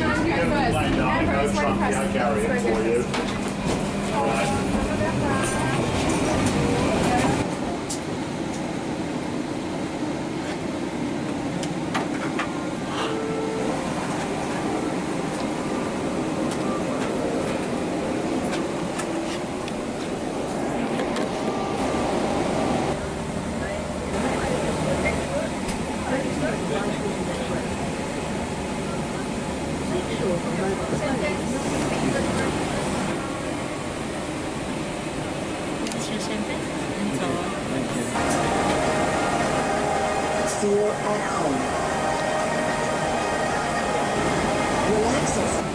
Amber is one person. Amber is. Feel at home. Relaxes.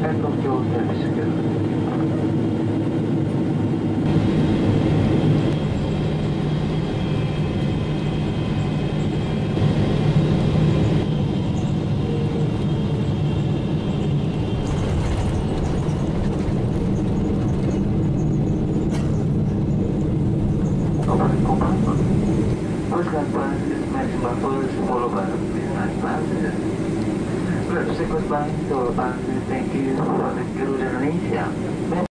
And of your service compartment. First class is maximum first, followed by business class. Subsequent class to thank you for the Garuda Indonesia.